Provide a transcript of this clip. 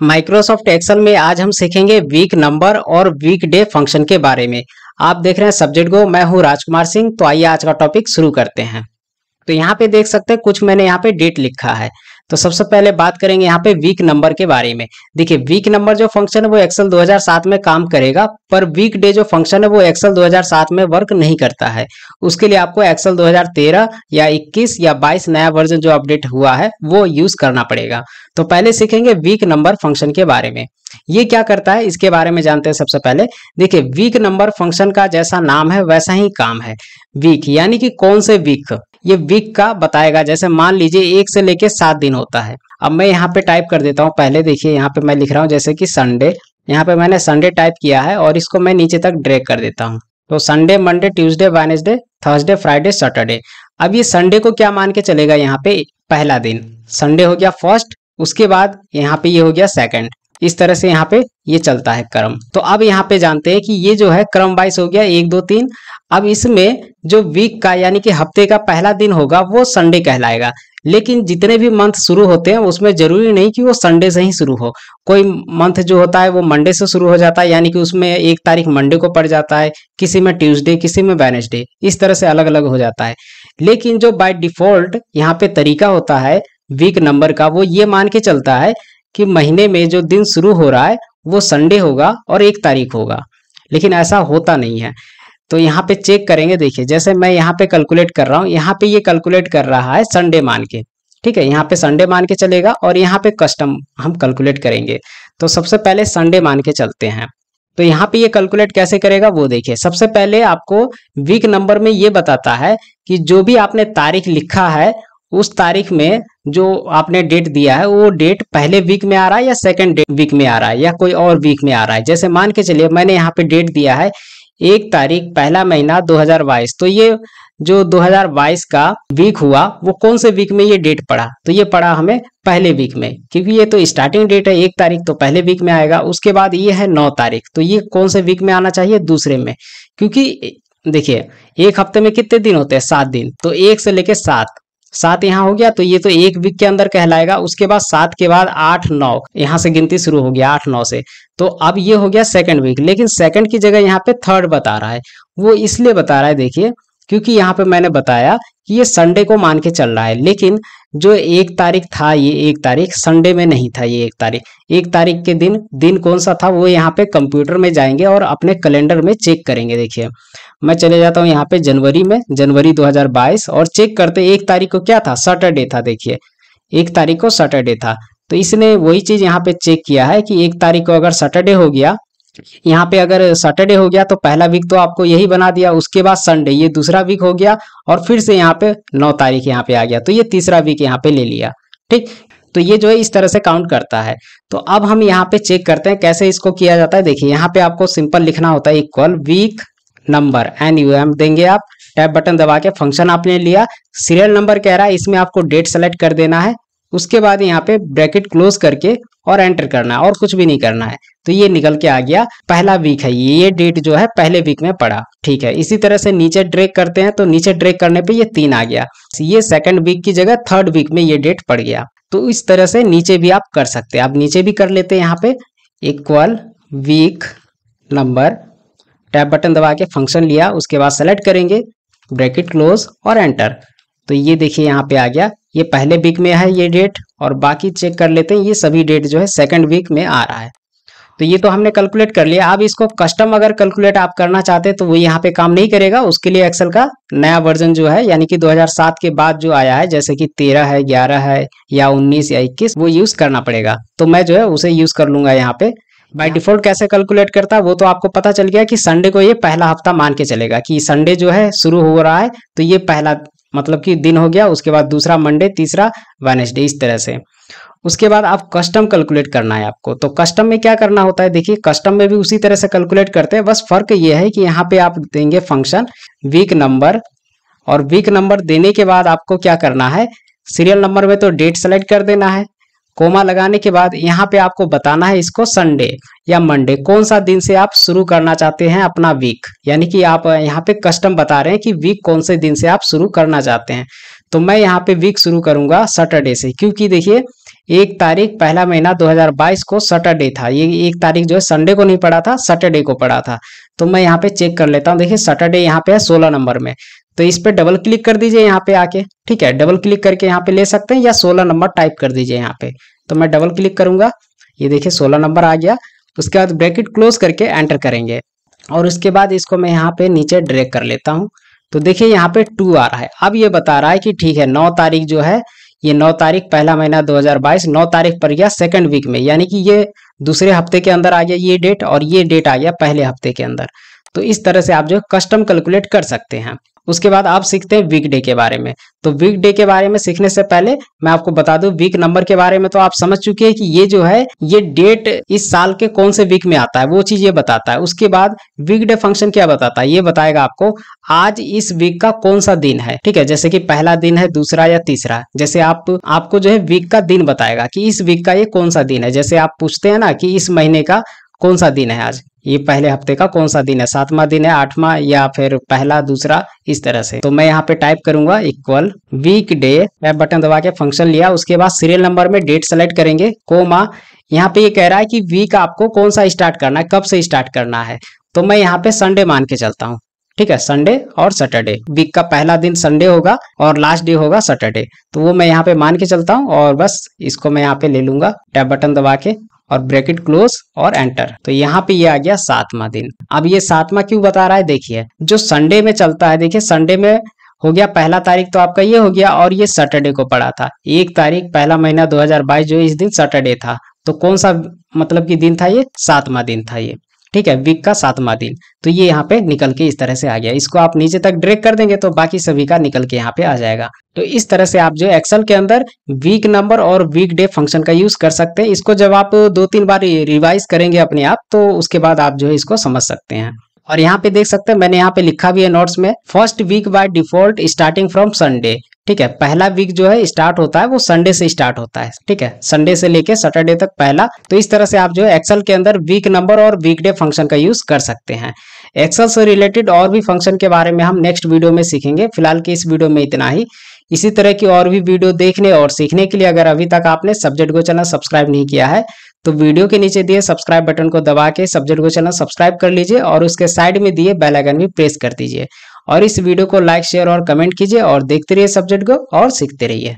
Microsoft Excel में आज हम सीखेंगे वीक नंबर और वीक डे फ़ंक्शन के बारे में। आप देख रहे हैं सब्जेक्ट को, मैं हूँ राजकुमार सिंह तो आइए आज का टॉपिक शुरू करते हैं। तो यहाँ पे देख सकते हैं, कुछ मैंने यहाँ पे डेट लिखा है। तो सबसे पहले बात करेंगे यहाँ पे वीक नंबर के बारे में। देखिए वीक नंबर जो फ़ंक्शन है, वो एक्सेल 2007 में काम करेगा, पर वीक डे जो फ़ंक्शन है, वो एक्सेल 2007 में वर्क नहीं करता है। उसके लिए आपको एक्सेल 2013 या 21 या 22 नया वर्जन जो अपडेट हुआ है, वो यूज़ करना पड़ेगा। तो पहले सीखेंगे वीक नंबर फ़ंक्शन के बारे में। ये क्या करता है? इसके बारे में जानते हैं सबसे पहले। देखिए वीक नंबर फ़ंक्शन का जैसा नाम है, वैसा ही काम है। वीक यानी कि कौन से वीक ये वीक का बताएगा, जैसे मान लीजिए एक से लेके सात दिन होता है। अब मैं यहाँ पे टाइप कर देता हूँ। पहले देखिए, यहाँ पे मैं लिख रहा हूँ, जैसे कि संडे यहाँ पे मैंने संडे टाइप किया है और इसको मैं नीचे तक ड्रैग कर देता हूँ। तो Sunday Monday Tuesday Wednesday Thursday Friday Saturday अब ये संडे को क्या मान के चलेगा यहाँ पे? पहला दिन। संडे हो गया फ़र्स्ट उसके बाद यहाँ पे ये हो गया सेकंड इस तरह से यहाँ पे ये चलता है क्रम। तो अब यहाँ पे जानते हैं कि ये जो है क्रम वाइज हो गया, एक, दो, तीन। अब इसमें जो वीक का यानी कि हफ़्ते का पहला दिन होगा, वो संडे कहलाएगा। लेकिन जितने भी मंथ शुरू होते हैं, उसमें ज़रूरी नहीं कि वो संडे से ही शुरू हो। कोई मंथ जो होता है, वो मंडे से शुरू हो जाता है, यानी कि उसमें एक तारीख मंडे को पड़ जाता है, किसी में ट्यूसडे, किसी में वेनेसडे। इस तरह से अलग अलग हो जाता है। लेकिन जो बाय डिफ़ॉल्ट यहाँ पे तरीका होता है, वीक नंबर का, वो ये मान के चलता है कि महीने में जो दिन शुरू हो रहा है, वो संडे होगा और एक तारीख होगा। लेकिन ऐसा होता नहीं है। तो यहाँ पे चेक करेंगे, देखिए, जैसे मैं यहाँ पे कैलकुलेट कर रहा हूँ, यहाँ पे ये कैलकुलेट कर रहा है संडे मान के। ठीक है, यहाँ पे संडे मान के चलेगा और यहाँ पे कस्टम हम कैलकुलेट करेंगे। तो सबसे पहले संडे मान के चलते हैं। तो यहाँ पे ये कैलकुलेट कैसे करेगा, वो देखिए। सबसे पहले आपको वीक नंबर में ये बताता है कि जो भी आपने तारीख लिखा है, उस तारीख में जो आपने डेट दिया है, वो डेट पहले वीक में आ रहा है या सेकंड वीक में आ रहा है या कोई और वीक में आ रहा है? जैसे मान के चलिए, मैंने यहाँ पे डेट दिया है, एक तारीख, पहला महीना 2022 तो ये जो 2022 का वीक हुआ, वो कौन से वीक में ये डेट पड़ा? तो ये पड़ा हमें पहले वीक में, क्योंकि ये तो स्टार्टिंग डेट है, एक तारीख तो पहले वीक में आएगा, उसके बाद ये है नौ तारीख। तो ये कौन से वीक में आना चाहिए? दूसरे में। क्योंकि, देखिए, एक हफ़्ते में कितने दिन होते हैं? सात दिन। तो एक से लेके सात। सात यहाँ हो गया तो ये तो एक वीक के अंदर कहलाएगा। उसके बाद सात के बाद आठ, नौ, यहाँ से गिनती शुरू हो गया आठ, नौ से। तो अब ये हो गया सेकंड वीक लेकिन सेकंड की जगह यहाँ पे थर्ड बता रहा है। वो इसलिए बता रहा है, देखिए, क्योंकि यहाँ पे मैंने बताया कि ये संडे को मान के चल रहा है, लेकिन जो एक तारीख था, ये एक तारीख संडे में नहीं था, ये एक तारीख। एक तारीख के दिन दिन कौन सा था, वो यहाँ पे कंप्यूटर में जाएँगे और अपने कैलेंडर में चेक करेंगे, देखिए। मैं चले जाता हूँ यहाँ पे जनवरी में, जनवरी 2022 और चेक करते एक तारीख को क्या था? सैटरडे था, देखिए। एक तारीख को सैटरडे था। तो इसने वही चीज़ यहाँ पे चेक किया है कि एक तारीख को अगर सैटरडे हो गया यहाँ पे अगर सैटरडे हो गया तो पहला वीक तो आपको यही बना दिया, उसके बाद संडे ये दूसरा वीक हो गया, और फिर से यहाँ पे नौ तारीख यहाँ पे आ गया तो ये तीसरा वीक यहाँ पे ले लिया, ठीक? तो ये जो है, इस तरह से काउंट करता है। तो अब हम यहाँ पे चेक करते हैं, कैसे इसको किया जाता है। देखिए, यहाँ पे आपको सिंपल लिखना होता है equal week number N U M देंगे आप टैब बटन दबा के फ़ंक्शन आपने लिया। सीरियल नंबर कह रहा है, इसमें आपको डेट सेलेक्ट कर देना है। उसके बाद यहाँ पे ब्रैकेट क्लोज करके और एंटर करना है और कुछ भी नहीं करना है। तो ये निकल के आ गया पहला वीक है। ये डेट जो है पहले वीक में पड़ा। ठीक है, इसी तरह से नीचे ड्रेक करते हैं तो नीचे ड्रेक करने पे ये तीन आ गया। ये सेकंड वीक की जगह थर्ड वीक में ये डेट पड़ गया। तो इस तरह से नीचे भी आप कर सकते हैं। आप नीचे भी कर लेते हैं यहाँ पे। Equal week number tab button दबा के फ़ंक्शन लिया, उसके बाद सेलेक्ट करेंगे ब्रैकेट क्लोज और एंटर तो ये देखिए यहाँ पे आ गया। ये पहले वीक में है ये डेट और बाकी चेक कर लेते हैं। ये सभी डेट जो है सेकंड वीक में आ रहा है। तो ये तो हमने कैलकुलेट कर लिया। अब इसको कस्टम अगर कैलकुलेट आप करना चाहते हैं तो वो यहाँ पे काम नहीं करेगा। उसके लिए एक्सेल का नया वर्जन जो है यानी कि 2007 के बाद जो आया है जैसे कि 13 है 11 है या 19 या 21 वो यूज़ करना पड़ेगा। तो मैं जो है उसे यूज़ कर लूँगा यहाँ पे। बाय डिफ़ॉल्ट कैसे कैलकुलेट करता है वो तो आपको पता चल गया कि संडे को ये पहला हफ़्ता मान के चलेगा कि संडे जो है शुरू हो रहा है। तो ये पहला मतलब कि दिन हो गया, उसके बाद दूसरा मंडे तीसरा वेनेसडे इस तरह से। उसके बाद आप कस्टम कैलकुलेट करना है आपको। तो कस्टम में क्या करना होता है? देखिए कस्टम में भी उसी तरह से कैलकुलेट करते हैं। बस फ़र्क ये है कि यहाँ पे आप देंगे फ़ंक्शन वीक नंबर और वीक नंबर देने के बाद आपको क्या करना है? सीरियल नंबर में तो डेट सेलेक्ट कर देना है। कोमा लगाने के बाद यहाँ पे आपको बताना है इसको संडे या मंडे कौन सा दिन से आप शुरू करना चाहते हैं अपना वीक यानी कि आप यहाँ पे कस्टम बता रहे हैं कि वीक कौन से दिन से आप शुरू करना चाहते हैं। तो मैं यहाँ पे वीक शुरू करूँगा सैटरडे से, क्योंकि देखिए, एक तारीख पहला महीना 2022 को सैटरडे था। ये एक तारीख जो है संडे को नहीं पड़ा था सैटरडे को पड़ा था। तो मैं यहाँ पे चेक कर लेता हूँ। देखिए सैटरडे यहाँ पे है सोलह नंबर में। तो इस पे डबल क्लिक कर दीजिए यहाँ पे आके। ठीक है डबल क्लिक करके यहाँ पे ले सकते हैं या सोलह नंबर टाइप कर दीजिए यहाँ पे। तो मैं डबल क्लिक करूँगा। ये देखिए सोलह नंबर आ गया। उसके बाद ब्रैकेट क्लोज करके एंटर करेंगे। और उसके बाद इसको मैं यहाँ पे नीचे ड्रैग कर लेता हूँ। तो देखिए यहाँ पे टू आ रहा है। अब ये बता रहा है कि ठीक है, नौ तारीख जो है, ये नौ तारीख पहला महीना 2022 नौ तारीख पर गया सेकंड वीक में। यानी कि ये दूसरे हफ़्ते के अंदर आ गया ये डेट और ये डेट आ गया पहले हफ़्ते के अंदर। तो इस तरह से आप जो कस्टम कैलकुलेट कर सकते हैं। उसके बाद आप सीखते हैं वीक डे के बारे में। तो वीक डे के बारे में सीखने से पहले मैं आपको बता दूँ वीक नंबर के बारे में तो आप समझ चुके हैं कि ये जो है, ये डेट इस साल के कौन से वीक में आता है, वो चीज़ ये बताता है। उसके बाद वीक डे फ़ंक्शन क्या बताता है, ये बताएगा आपको, आज इस वीक का कौन सा दिन है, ठीक है? जैसे कि पहला दिन है, दूसरा या तीसरा। जैसे आप, आपको जो है वीक का दिन बताएगा कि इस वीक का ये कौन सा दिन है। जैसे आप पूछते हैं ना कि इस महीने का कौन सा दिन है आज ये पहले हफ़्ते का कौन सा दिन है? सातवां दिन है, आठवां या फिर पहला, दूसरा? इस तरह से। तो मैं यहाँ पे टाइप करूँगा इक्वल वीक डे मैं बटन दबा के फ़ंक्शन लिया, उसके बाद सीरियल नंबर में डेट सेलेक्ट करेंगे कोमा यहाँ पे ये कह रहा है कि वीक आपको कौन सा स्टार्ट करना है, कब से स्टार्ट करना है। तो मैं यहाँ पे संडे मान के चलता हूँ। ठीक है संडे और सैटरडे वीक का पहला दिन संडे होगा और लास्ट डे होगा सैटरडे तो वो मैं यहाँ पे मान के चलता हूँ और बस इसको मैं यहाँ पे ले लूँगा। टैब बटन दबा के। और ब्रैकेट क्लोज और एंटर। तो यहाँ पे ये आ गया सातवां दिन। अब ये सातवां क्यों बता रहा है? देखिए, जो संडे में चलता है, देखिए संडे में हो गया पहला तारीख तो आपका ये हो गया और ये सैटरडे को पड़ा था। एक तारीख, पहला महीना 2022 जो इस दिन सैटरडे था। तो कौन सा मतलब की दिन था ये? सातवा दिन था ये। ठीक है, वीक का सातवा दिन। तो ये यहाँ पे निकल के इस तरह से आ गया। इसको आप नीचे तक ड्रेक कर देंगे तो बाकी सभी का निकल के यहाँ पे आ जाएगा। तो इस तरह से आप जो एक्सेल के अंदर वीक नंबर और वीक डे फ़ंक्शन का यूज़ कर सकते हैं। इसको जब आप दो तीन बार रिवाइज करेंगे अपने आप तो उसके बाद आप जो है इसको समझ सकते हैं। और यहाँ पे देख सकते हैं, मैंने यहाँ पे लिखा भी है नोट्स में first week by default starting from Sunday ठीक है, पहला वीक जो है स्टार्ट होता है, वो संडे से स्टार्ट होता है, ठीक है? संडे से लेके सैटरडे तक पहला तो इस तरह से आप जो है एक्सेल के अंदर वीक नंबर और वीक डे फ़ंक्शन का यूज़ कर सकते हैं। एक्सेल से रिलेटेड और भी फ़ंक्शन के बारे में हम नेक्स्ट वीडियो में सीखेंगे। फ़िलहाल की इस वीडियो में इतना ही। इसी तरह की और भी वीडियो देखने और सीखने के लिए अगर अभी तक आपने सब्जेक्ट गो चैनल सब्सक्राइब नहीं किया है तो वीडियो के नीचे दिए सब्सक्राइब बटन को दबा के सब्जेक्ट गो चैनल सब्सक्राइब कर लीजिए और उसके साइड में दिए बेल आइकन भी प्रेस कर दीजिए। और इस वीडियो को लाइक शेयर और कमेंट कीजिए और देखते रहिए सब्जेक्ट को और सीखते रहिए।